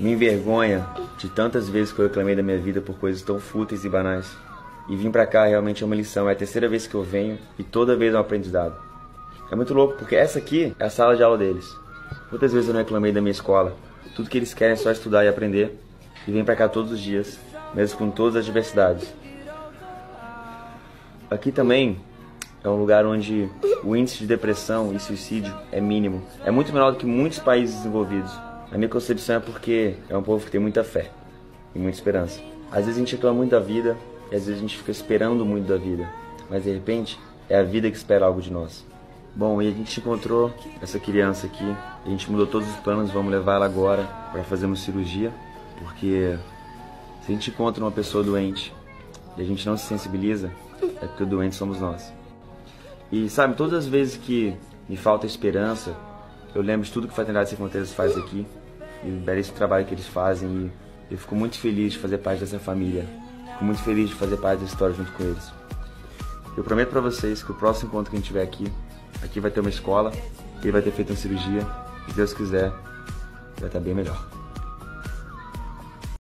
Me envergonha de tantas vezes que eu reclamei da minha vida por coisas tão fúteis e banais. E vim pra cá realmente é uma lição, é a terceira vez que eu venho e toda vez é um aprendizado. É muito louco, porque essa aqui é a sala de aula deles. Quantas vezes eu não reclamei da minha escola? Tudo que eles querem é só estudar e aprender. E vem pra cá todos os dias, mesmo com todas as diversidades. Aqui também é um lugar onde o índice de depressão e suicídio é mínimo. É muito menor do que muitos países desenvolvidos. A minha concepção é porque é um povo que tem muita fé e muita esperança. Às vezes a gente reclama muito da vida e às vezes a gente fica esperando muito da vida, mas de repente é a vida que espera algo de nós. Bom, e a gente encontrou essa criança aqui, a gente mudou todos os planos, vamos levar ela agora para fazer uma cirurgia, porque se a gente encontra uma pessoa doente e a gente não se sensibiliza, é porque o doente somos nós. E sabe, todas as vezes que me falta esperança, eu lembro de tudo que o Fraternidade Sem Fronteiras faz aqui, e o belíssimo trabalho que eles fazem, e eu fico muito feliz de fazer parte dessa família. Fico muito feliz de fazer parte da história junto com eles. Eu prometo para vocês que o próximo encontro que a gente tiver aqui, aqui vai ter uma escola, ele vai ter feito uma cirurgia, se Deus quiser, vai estar bem melhor.